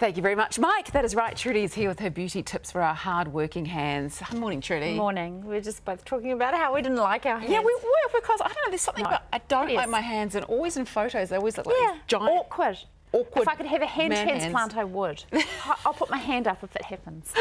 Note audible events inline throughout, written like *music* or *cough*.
Thank you very much, Mike. That is right. Trudy is here with her beauty tips for our hard-working hands. Good morning, Trudy. Good morning. We are just both talking about how we didn't like our hands. Yeah, we were because I don't know. There's something no. about I don't like my hands, and always in photos they always look like yeah. giant, awkward. Awkward. If I could have a hand transplant, hands. I would. *laughs* I'll put my hand up if it happens.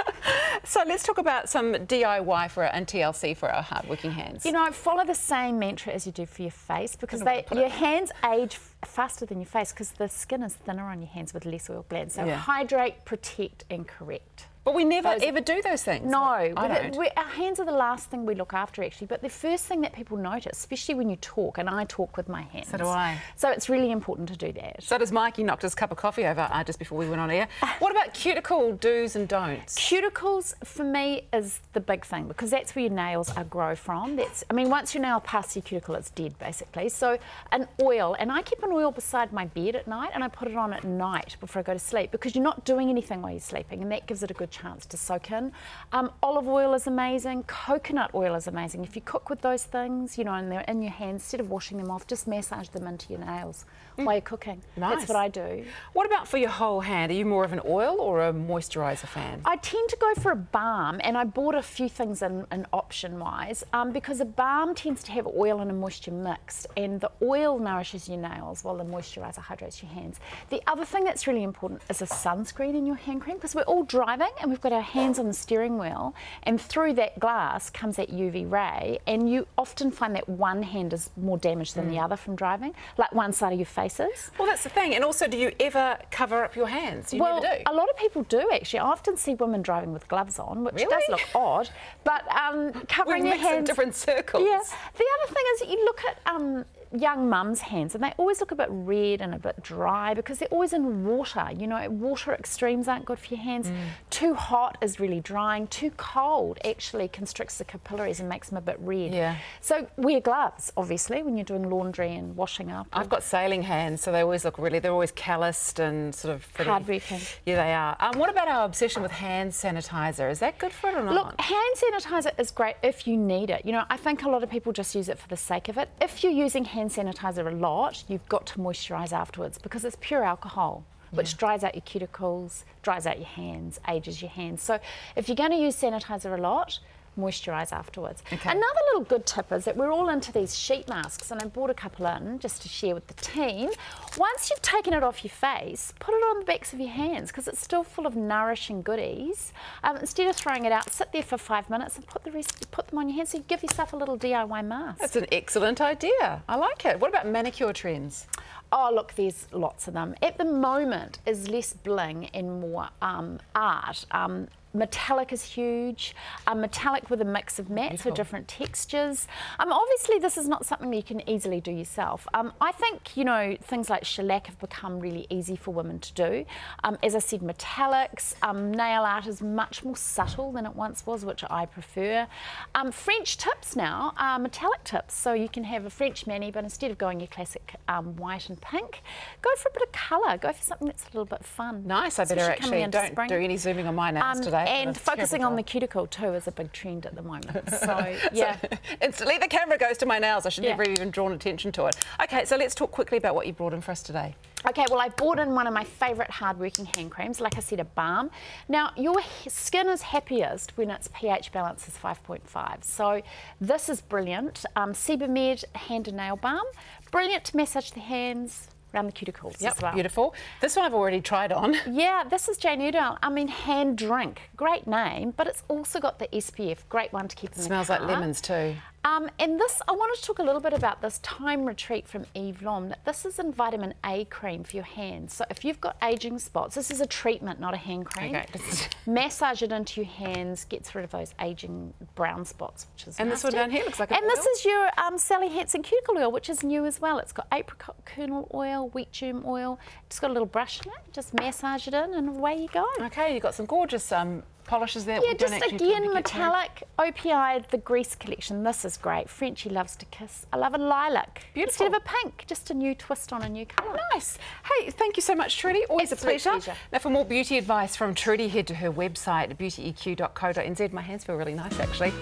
so let's talk about some DIY for our, and TLC for our hard-working hands. You know, follow the same mantra as you do for your face because they, your hands age faster than your face because the skin is thinner on your hands with less oil glands. So yeah. hydrate, protect, and correct. But we never those, ever do those things. No. We, our hands are the last thing we look after actually, but the first thing that people notice, especially when you talk, and I talk with my hands. So do I. So it's really important to do that. So does Mikey knocked his cup of coffee over uh, just before we went on air. *laughs* what about cuticle do's and don'ts? Cuticles for me is the big thing because that's where your nails are grow from. That's I mean, once your nail passes your cuticle, it's dead basically. So an oil, and I keep an oil beside my bed at night, and I put it on at night before I go to sleep because you're not doing anything while you're sleeping, and that gives it a good chance to soak in. Um, olive oil is amazing. Coconut oil is amazing. If you cook with those things, you know, and they're in your hands, instead of washing them off, just massage them into your nails mm. while you're cooking. Nice. That's what I do. What about for your whole hand? Are you more of an oil or a moisturiser fan? I tend to go for a balm, and I bought a few things in, in option-wise um, because a balm tends to have oil and a moisture mixed, and the oil nourishes your nails while the moisturiser hydrates your hands. The other thing that's really important is a sunscreen in your hand cream because we're all driving and we've got our hands on the steering wheel, and through that glass comes that UV ray, and you often find that one hand is more damaged than mm. the other from driving, like one side of your face is. Well, that's the thing. And also, do you ever cover up your hands? You well, a lot of people do actually. I often see women driving with gloves on, which really? does look odd, but um, *laughs* covering your hands. in different circles. Yeah. The other thing is you look at um, young mums' hands, and they always look a bit red and a bit dry because they're always in water. You know, water extremes aren't good for your hands. Mm. Too hot is really drying. Too cold actually constricts the capillaries and makes them a bit red. Yeah. So wear gloves, obviously, when you're doing laundry and washing up. I've got sailing hands, so they always look really, they're always calloused and sort of pretty. Hard-working. Yeah, they are. Um, what about our obsession with hand sanitizer? Is that good for it or not? Look, hand sanitizer is great if you need it. You know, I think a lot of people just use it for the sake of it. If you're using hand hand sanitizer a lot, you've got to moisturise afterwards because it's pure alcohol. Which yeah. dries out your cuticles, dries out your hands, ages your hands. So, if you're going to use sanitizer a lot, moisturise afterwards. Okay. Another little good tip is that we're all into these sheet masks, and I brought a couple in just to share with the team. Once you've taken it off your face, put it on the backs of your hands because it's still full of nourishing goodies. Um, instead of throwing it out, sit there for five minutes and put the rest, put them on your hands. So you give yourself a little DIY mask. That's an excellent idea. I like it. What about manicure trends? Oh, look, there's lots of them. At the moment, is less bling and more um, art. Um, metallic is huge. Um, metallic with a mix of mattes Beautiful. with different textures. Um, obviously, this is not something you can easily do yourself. Um, I think, you know, things like shellac have become really easy for women to do. Um, as I said, metallics, um, nail art is much more subtle than it once was, which I prefer. Um, French tips now are metallic tips. So you can have a French mani, but instead of going your classic white and pink, go for a bit of colour. Go for something that's a little bit fun. Nice. I better actually don't spring. do any zooming on my nails today and focusing on the cuticle too is a big trend at the moment. *laughs* So yeah, so, instantly the camera goes to my nails. I should yeah. never even drawn attention to it. Okay, so let's talk quickly about what you brought in for us today. Okay, well, I bought in one of my favourite hard-working hand creams, like I said, a balm. Now, your skin is happiest when its pH balance is 5.5. So this is brilliant. Um, Sebamed Hand and Nail Balm. Brilliant to massage the hands, around the cuticles yep, as well. beautiful. This one I've already tried on. *laughs* Yeah, this is Jane Iredale. I mean, hand drink. Great name, but it's also got the SPF. Great one to keep in Smells like lemons too. Um, and this, I wanted to talk a little bit about this Time Retreat from Eve Lom. This is a vitamin A cream for your hands. So if you've got aging spots, this is a treatment, not a hand cream. Okay. *laughs* Massage it into your hands, gets rid of those aging brown spots, which is And nasty. this one down here looks like And oil. this is your um, Sally Hansen cuticle oil, which is new as well. It's got apricot kernel oil, wheat germ oil. It's got a little brush in it. Just massage it in and away you go. Okay, you've got some gorgeous um, polishes there. Yeah, just again metallic OPI, the grease collection. This is great. Frenchie loves to kiss. I love a lilac. Beautiful. Instead of a pink, just a new twist on a new colour. Nice. Hey, thank you so much, Trudy. Always Absolute a pleasure. pleasure. Now, for more beauty advice from Trudy, head to her website, beautyeq.co.nz. My hands feel really nice, actually.